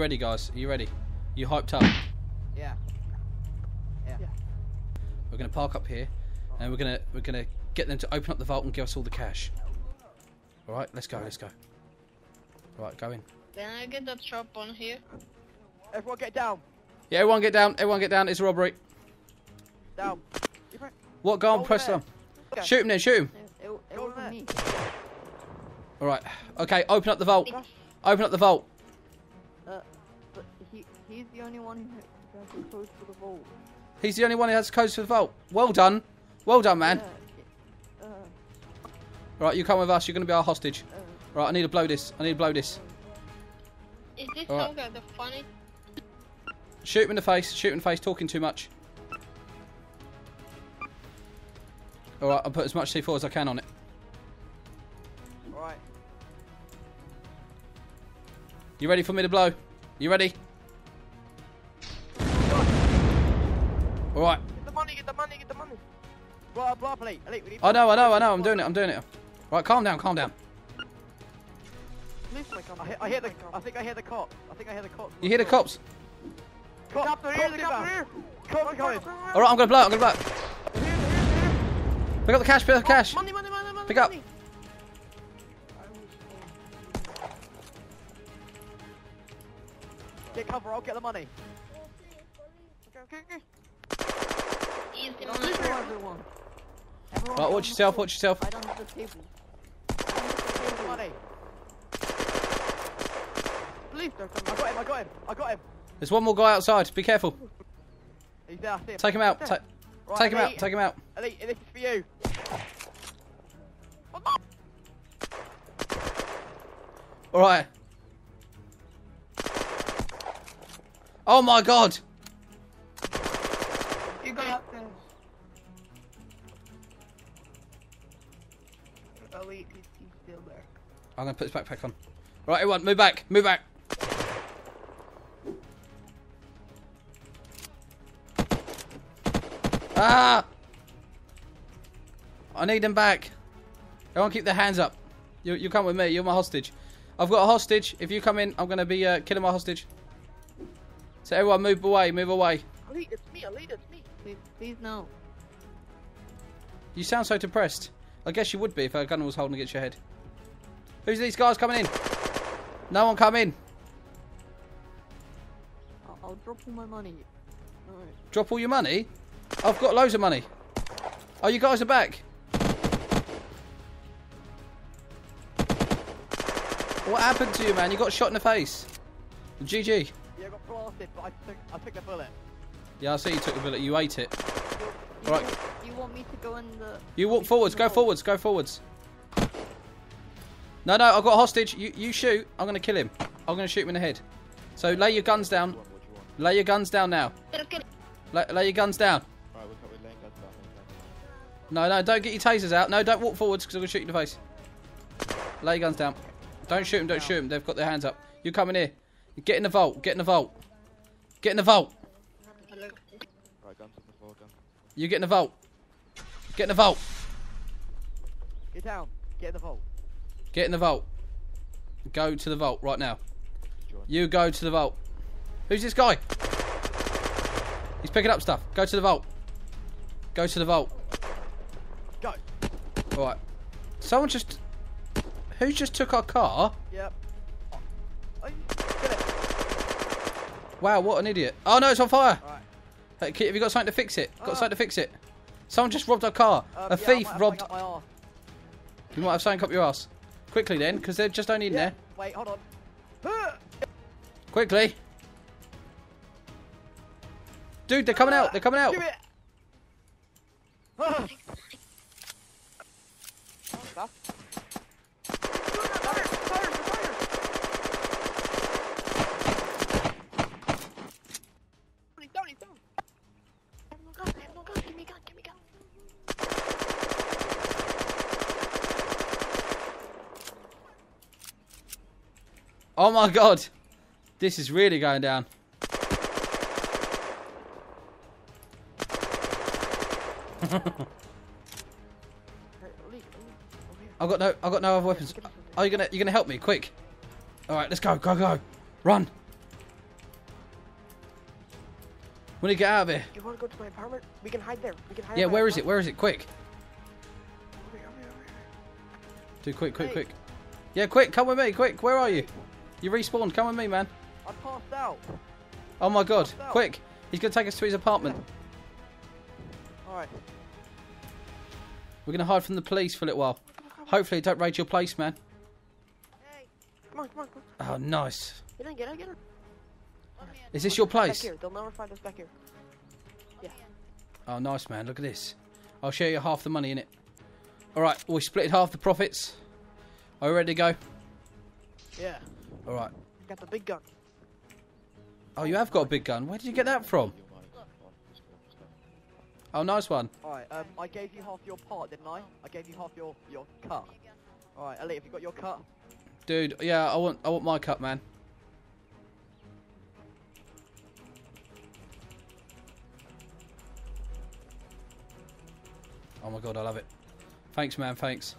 Are you ready, guys? Are you ready? You hyped up? Yeah. Yeah. We're gonna park up here, and we're gonna we're gonna get them to open up the vault and give us all the cash. All right, let's go. Let's go. All right, go in. Can I get that shop on here? Everyone get down. Yeah, everyone get down. Everyone get down. It's a robbery. Down. What? Go on, press them. Okay. Shoot him then. Shoot him. It, it, it Go wasn't there. me. All right. Okay. Open up the vault. Open up the vault. Uh, but he he's the only one who has the code for the vault. He's the only one who has codes for the vault. Well done. Well done, man. Yeah, uh, All right, you come with us. You're gonna be our hostage. uh, All right, I need to blow this. I need to blow this. Is this Alright. some kind of funny? Shoot him in the face. Shoot him in the face. Talking too much. All right, I'll put as much C4 as I can on it. You ready for me to blow? You ready? All right. Get the money. Get the money. Get the money. Blow, blow up, elite. Elite. We need. I know, I know, I know. I'm doing it. I'm doing it. Right, calm down, calm down. I hear, I hear the. I think I hear the cops. I think I hear the cop. You hear the cops? Cop. Cop. Cop. Cop. Cop. Cop. All right, I'm gonna blow. I'm gonna blow it. Pick up the cash. Pick up the cash. Money. Money. Money. Money. Pick up. money. Get cover. I'll get the money. Everyone. Everyone Right, watch on the yourself. floor. Watch yourself. Right under the table. Get the money. Police are I got him. I got him. I got him. There's one more guy outside. Be careful. He's there. I see him. Take him out. Ta- Right, take him out. Elite. Take him out. Elite, this is for you. All Oh my God. You got this. Elite, he's he's still there. I'm gonna put his backpack on. Right, everyone, move back. Move back. Ah! I need them back. Everyone keep their hands up. You, you come with me. You're my hostage. I've got a hostage. If you come in, I'm going to be uh, killing my hostage. So everyone move away. Move away. Elite, it's me. Elite, it's me. Please, please no. You sound so depressed. I guess you would be if a gun was holding against your head. Who's these guys coming in? No one come in. I'll, I'll drop all my money. Alright. Drop all your money? I've got loads of money. Oh, you guys are back. What happened to you, man? You got shot in the face. GG. Yeah, I got blasted, but I took, I took the bullet. Yeah, I see you took the bullet. You ate it. You, Right. want, you want me to go in the... You walk forwards. Go forwards. Go forwards. No, no, I've got a hostage. You, you shoot. I'm going to kill him. I'm going to shoot him in the head. So lay your guns down. Lay your guns down now. Lay, lay your guns down. No, no, don't get your tasers out. No, don't walk forwards because I'm going to shoot you in the face. Lay your guns down. Don't shoot them, don't shoot them. They've got their hands up. You come in here. Get in the vault. Get in the vault. Get in the vault. You get in the vault. Get in the vault. Get down. Get in the vault. Get in the vault. Go to the vault right now. You go to the vault. Who's this guy? He's picking up stuff. Go to the vault. Go to the vault. Go. Alright. Someone just... Who just took our car? Yep. Wow, what an idiot. Oh no, it's on fire. Alright. Hey, have you got something to fix it? Got Oh. something to fix it? Someone just robbed our car. Um, a yeah, thief I might have robbed... something up my arse. You might have something up your ass. Quickly then, because they're just only in Yeah. there. Wait, hold on. Quickly. Dude, they're coming out. They're coming out. Give it. Ah. Stuff. Fire, fire, fire. He's down, he's down. Oh my god. This is really going down. Hey, Elite, Elite, over here. I've got no I've got no other weapons. Are you gonna you gonna help me? Quick. Alright, let's go, go, go. Run. We need to get out of here. You want to go to my apartment? We can hide there. We can hide. Yeah, where is it? Where is it? Quick. Over here, over here, over here. Do quick, quick, Hey. quick. Yeah, quick, come with me, quick. Where are you? You respawned. Come with me, man. I passed out. Oh my god, quick. He's going to take us to his apartment. Alright. We're going to hide from the police for a little while. Hopefully, don't raid your place, man. Hey, come on, come on, come on. Oh, nice. Get in, get in, get in. Is this your place? Back place? here. They'll never find us back here. Yeah. Oh, nice, man. Look at this. I'll share you half the money in it. All right, we split half the profits. Are you ready to go? Yeah. All right. Got the big gun. Oh, you have got a big gun. Where did you get that from? Oh, nice one. Alright, um, I gave you half your part, didn't I? I gave you half your, your cut. Alright, Elliot, have you got your cut? Dude, yeah, I want I want my cut, man. Oh my god, I love it. Thanks, man, thanks.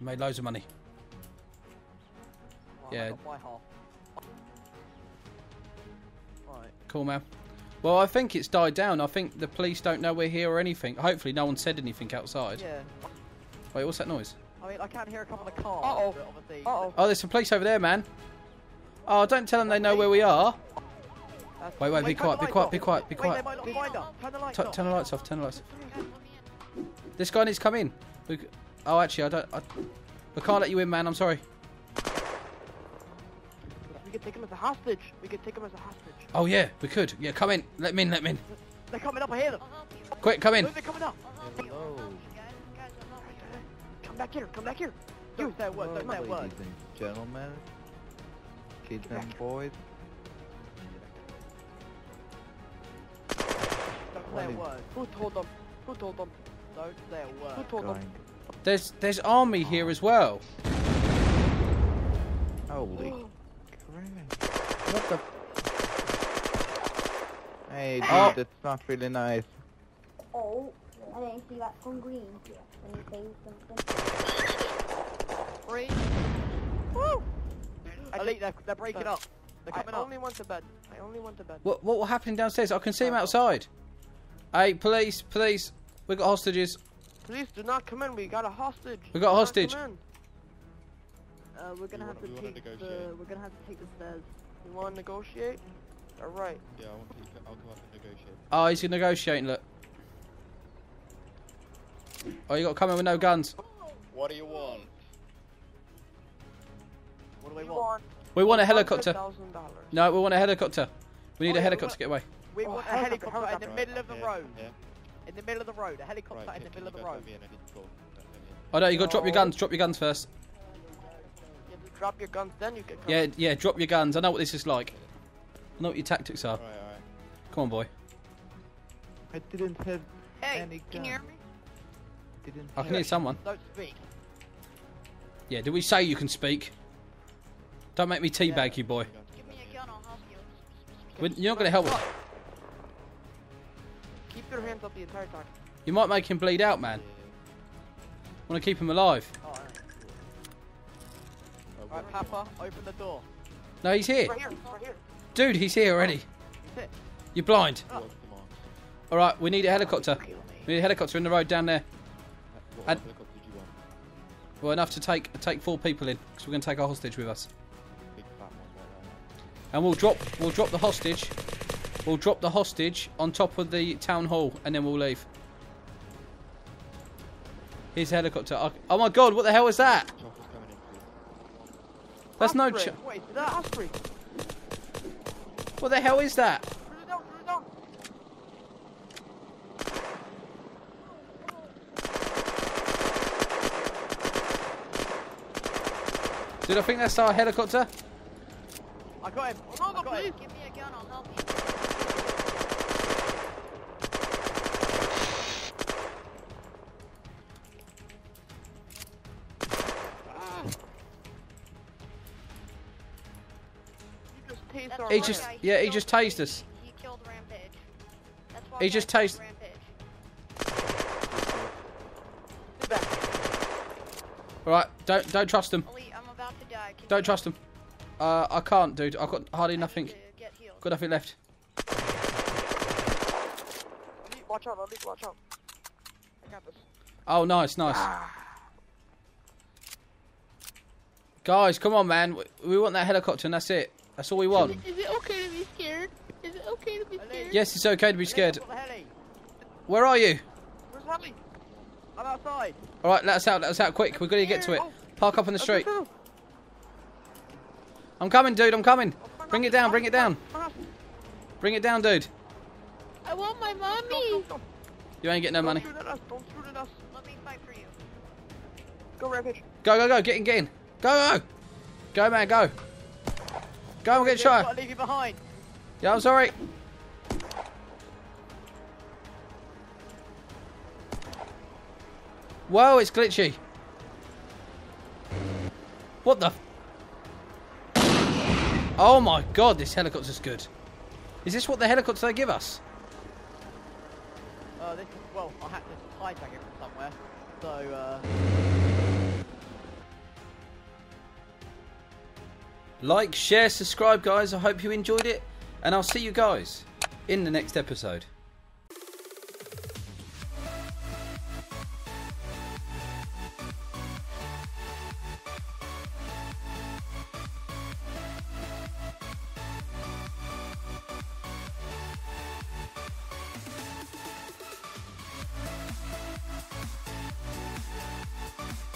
You made loads of money. Alright, Yeah. I got my half. Alright. Cool, man. Well, I think it's died down. I think the police don't know we're here or anything. Hopefully, no one said anything outside. Yeah. Wait, what's that noise? I mean, I can't hear a come on the car. Uh-oh. Uh-oh. Oh, there's some police over there, man. Oh, don't tell them they know where we are. That's- Wait, wait, be quiet, be quiet, off. be quiet, be Wait, quiet. they might not find us. Turn the lights off. turn the lights off, turn the lights off. This guy needs to come in. We, oh, actually, I don't. I, we can't let you in, man. I'm sorry. We could take him as a hostage. We could take him as a hostage. Oh, yeah, we could. Yeah, come in. Let me in, let me in. They're coming up, I hear them. Quick, come in. Look, they're coming up. Hello. Come back here. Come back here. Don't say a word, don't say a word. Ladies and gentlemen, kids and boys, Don't say a word. Who told them? Who told them? Don't say a word. Who told them? There's there's army here as well. Holy crap. What the? Hey, dude, Oh. that's not really nice. Oh, I didn't see that from green when you say something. Three. Woo! Elite, they're, they're breaking up. They're I coming up. only want to bed. I only want to bed. What what will happen downstairs? I can see him outside. Hey, police, police. We got hostages. Please do not come in. We got a hostage. We got a Do not hostage. Come in. Uh, we're gonna We have to wanna- we take the. We're gonna have to take the stairs. You want to negotiate? All right. Yeah, I want to. I'll come up and negotiate. Oh, he's negotiating. Look. Oh, you got to come in with no guns. What do you want? What do we You want? We want a helicopter. $100,000. No, we want a helicopter. We need Oh, a helicopter to get away. We Oh, want a helicopter, helicopter in the helicopter. middle of the Yeah, road. Yeah. In the middle of the road. A helicopter Right. in the middle of the road. guys let me in? I need to call. Let me in. Oh no, you got to drop your guns. Drop your guns first. You have to drop your guns, then you can come. Yeah, yeah. Drop your guns. I know what this is like. I know what your tactics are. Alright, alright. Come on, boy. I didn't have Hey, any can you hear me? Didn't I can hear someone. Don't speak. Yeah. Did we say you can speak? Don't make me teabag you, boy. Give me a gun, I'll help you. We- You're not going to help us. Keep your hands up the entire time. You might make him bleed out, man. Want to keep him alive? Alright. Oh, Papa, open the door. No, he's here. Right here. Right here. Dude, he's here already. Oh, Sit. You're blind. Oh. What commands? All right, we need a helicopter. We need a helicopter in the road down there. What And- helicopter you? Well, enough to take take four people in, because we're going to take our hostage with us. Big fat one, right, right, And we'll drop we'll drop the hostage. We'll drop the hostage on top of the town hall, and then we'll leave. Here's a helicopter. Oh, oh my god, what the hell is that? right. Chopper's coming in for you. That's no. Osprey. Ch- Wait, is that Osprey? what the hell is that? Put it down. Put it down. Dude, I think that's our helicopter. I got him. No, I no, got him. Give me a gun, I'll help you. He just- guy, yeah, he killed- just tased us. He, he killed Rampage. That's why He I just killed tased- Rampage. All right, don't don't trust him. Elite, I'm about to die. Don't you trust him. Uh, I can't, dude. I've got hardly I nothing. to Got nothing left. Watch out, Ollie, watch out. I got this. Oh, nice, nice. Guys, come on, man. We, we want that helicopter, and that's it. That's all we want. Is it okay to be scared? Is it okay to be scared? Yes, it's okay to be scared. Got the heli. Where are you? Where's Holly? I'm outside. All right, let us out. Let us out quick. We've got to get to it. Oh. Park up on the street. I'm coming, dude. I'm coming. Oh, bring it down. Bring it down. Bring it down, dude. I want my mommy. You ain't getting no money. Don't shoot at us. Don't shoot at us. Let me fight for you. Go Rampage. Go, go, go. Get in, get in. Go, go. Go, man, go. Go and get shot. got to leave you behind. Yeah, I'm sorry. Whoa, it's glitchy. What the? Oh my god, this helicopter's good. Is this what the helicopter they give us? Uh, this is, well, I had to hijack it from somewhere. So, uh, Like, share, subscribe, guys. I hope you enjoyed it. And I'll see you guys in the next episode.